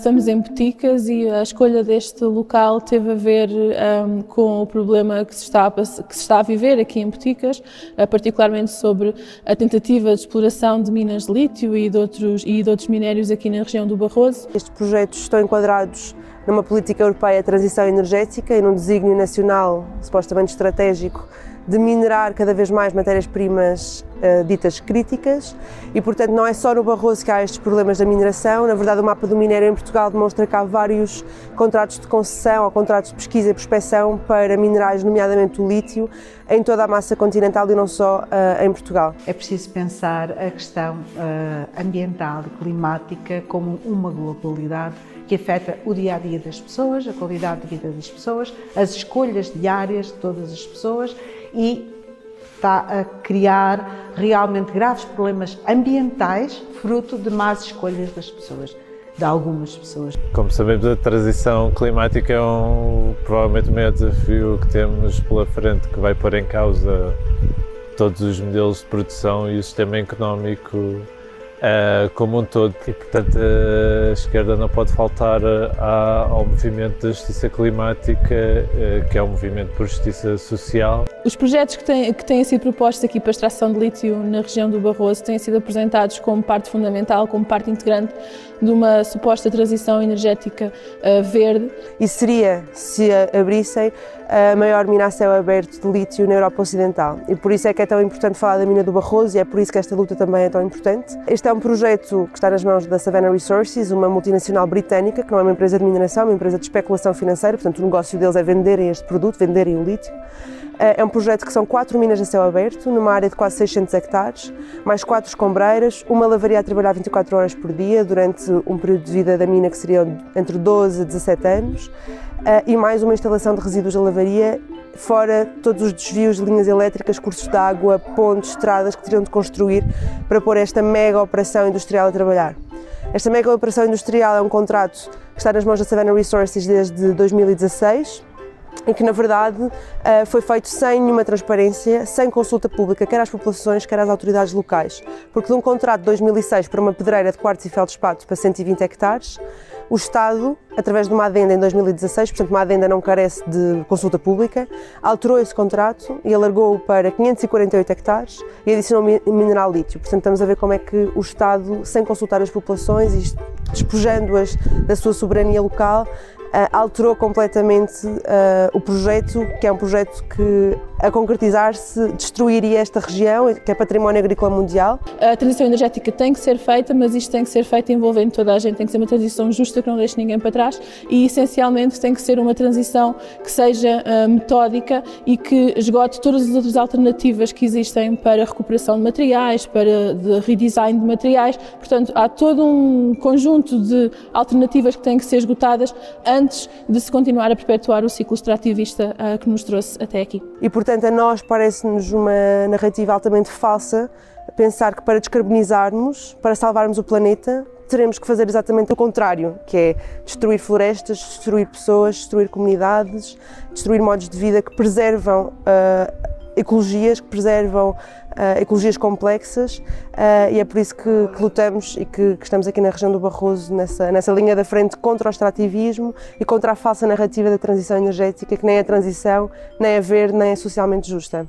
estamos em Boticas e a escolha deste local teve a ver um, com o problema que se, está a, que se está a viver aqui em Boticas, uh, particularmente sobre a tentativa de exploração de minas de lítio e de outros, e de outros minérios aqui na região do Barroso. Estes projetos estão enquadrados numa política europeia de transição energética e num desígnio nacional supostamente estratégico de minerar cada vez mais matérias-primas uh, ditas críticas e, portanto, não é só no Barroso que há estes problemas da mineração. Na verdade, o mapa do minério em Portugal demonstra que há vários contratos de concessão ou contratos de pesquisa e prospecção para minerais, nomeadamente o lítio, em toda a massa continental e não só uh, em Portugal. É preciso pensar a questão uh, ambiental e climática como uma globalidade que afeta o dia a dia das pessoas, a qualidade de vida das pessoas, as escolhas diárias de todas as pessoas e está a criar realmente graves problemas ambientais fruto de más escolhas das pessoas, de algumas pessoas. Como sabemos, a transição climática é um, provavelmente o maior desafio que temos pela frente, que vai pôr em causa todos os modelos de produção e o sistema económico Uh, como um todo. E, portanto, a esquerda não pode faltar a, ao movimento da justiça climática, uh, que é um movimento por justiça social. Os projetos que têm, que têm sido propostos aqui para a extração de lítio na região do Barroso têm sido apresentados como parte fundamental, como parte integrante de uma suposta transição energética uh, verde. E seria, se abrissem, a maior mina a céu aberto de lítio na Europa Ocidental. E por isso é que é tão importante falar da mina do Barroso e é por isso que esta luta também é tão importante. Este é um projeto que está nas mãos da Savannah Resources, uma multinacional britânica, que não é uma empresa de mineração, é uma empresa de especulação financeira, portanto o negócio deles é venderem este produto, venderem o lítio. Eh, é um projeto que são quatro minas a céu aberto, numa área de quase 600 hectares, mais quatro escombreiras, uma lavaria a trabalhar 24 horas por dia durante um período de vida da mina que seria entre 12 a 17 anos, eh, e mais uma instalação de resíduos da lavaria, fora todos os desvios de linhas elétricas, cursos de água, pontes, estradas que teriam de construir para pôr esta mega operação industrial a trabalhar. Esta mega operação industrial é um contrato que está nas mãos da Savannah Resources desde 2016 em que, na verdade, eh, foi feito sem nenhuma transparência, sem consulta pública, quer às populações, quer às autoridades locais. Porque de um contrato de 2006 para uma pedreira de quartos e feldspatos para 120 hectares, o Estado, através de uma adenda em 2016, portanto uma adenda não carece de consulta pública, alterou esse contrato e alargou-o para 548 hectares e adicionou mineral lítio. Portanto, estamos a ver como é que o Estado, sem consultar as populações e despojando-as da sua soberania local, alterou completamente uh, o projeto, que é um projeto que, a concretizar-se, destruiria esta região, que é património agrícola mundial. A transição energética tem que ser feita, mas isto tem que ser feito envolvendo toda a gente, tem que ser uma transição justa que não deixe ninguém para trás e, essencialmente, tem que ser uma transição que seja uh, metódica e que esgote todas as outras alternativas que existem para recuperação de materiais, para de redesign de materiais. Portanto, há todo um conjunto de alternativas que têm que ser esgotadas antes de se continuar a perpetuar o ciclo extrativista uh, que nos trouxe até aqui. E, portanto, a nós parece-nos uma narrativa altamente falsa pensar que para descarbonizarmos, para salvarmos o planeta, teremos que fazer exatamente o contrário, que é destruir florestas, destruir pessoas, destruir comunidades, destruir modos de vida que preservam uh, ecologias que preservam uh, ecologias complexas uh, e é por isso que, que lutamos e que, que, estamos aqui na região do Barroso nessa, nessa linha da frente contra o extrativismo e contra a falsa narrativa da transição energética que nem é transição, nem é verde, nem é socialmente justa.